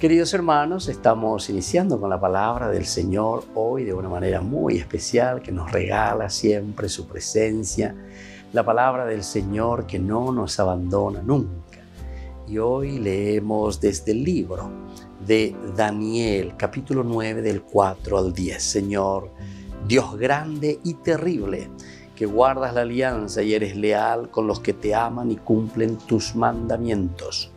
Queridos hermanos, estamos iniciando con la palabra del Señor hoy de una manera muy especial que nos regala siempre su presencia, la palabra del Señor que no nos abandona nunca. Y hoy leemos desde el libro de Daniel, capítulo 9 del 4 al 10. Señor, Dios grande y terrible, que guardas la alianza y eres leal con los que te aman y cumplen tus mandamientos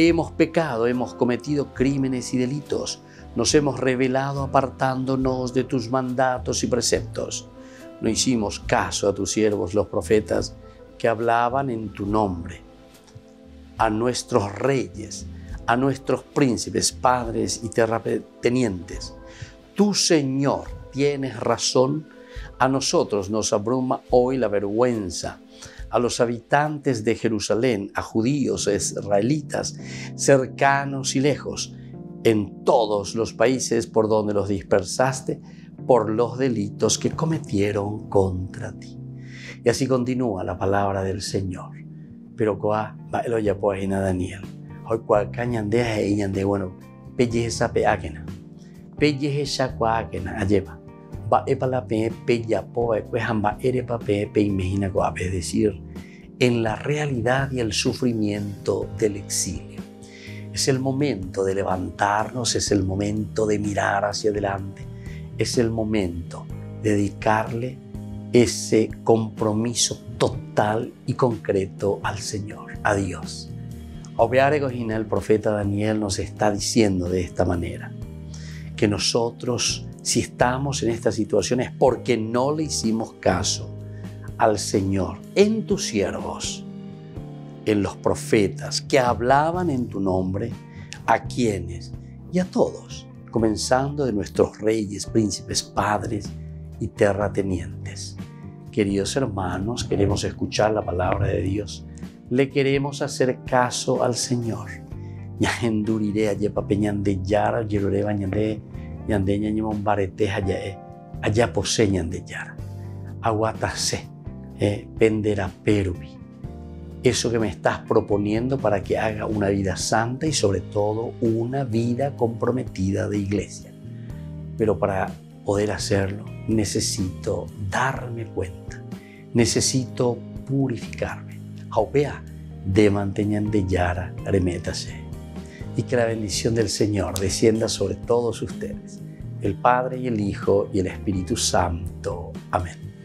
Hemos pecado, hemos cometido crímenes y delitos, nos hemos rebelado apartándonos de tus mandatos y preceptos. No hicimos caso a tus siervos los profetas que hablaban en tu nombre, a nuestros reyes, a nuestros príncipes, padres y terratenientes. Tu Señor tienes razón, a nosotros nos abruma hoy la vergüenza a los habitantes de Jerusalén, a judíos, israelitas, cercanos y lejos, en todos los países por donde los dispersaste por los delitos que cometieron contra ti. Y así continúa la palabra del Señor. Pero coa va el oya poajina Daniel. Hoy cual cañande e ñande bueno, pelle esa peáquena. Pelle esa cuáquena, lleva es decir, en la realidad y el sufrimiento del exilio. Es el momento de levantarnos, es el momento de mirar hacia adelante, es el momento de dedicarle ese compromiso total y concreto al Señor, a Dios. Obviamente el profeta Daniel nos está diciendo de esta manera, que nosotros si estamos en esta situación es porque no le hicimos caso al Señor en tus siervos, en los profetas que hablaban en tu nombre, a quienes y a todos, comenzando de nuestros reyes, príncipes, padres y terratenientes. Queridos hermanos, queremos escuchar la palabra de Dios. Le queremos hacer caso al Señor. Ya enduriré a yepa peñan de yara, bañaré ñande ñañimon barete hayae allá pose ñande yara aguatase eh, pendera perubi eso que me estás proponiendo para que haga una vida santa y sobre todo una vida comprometida de iglesia. Pero para poder hacerlo necesito darme cuenta, necesito purificarme. Aupea de manteñan de yara remétase y que la bendición del Señor descienda sobre todos ustedes, el Padre y el Hijo y el Espíritu Santo. Amén.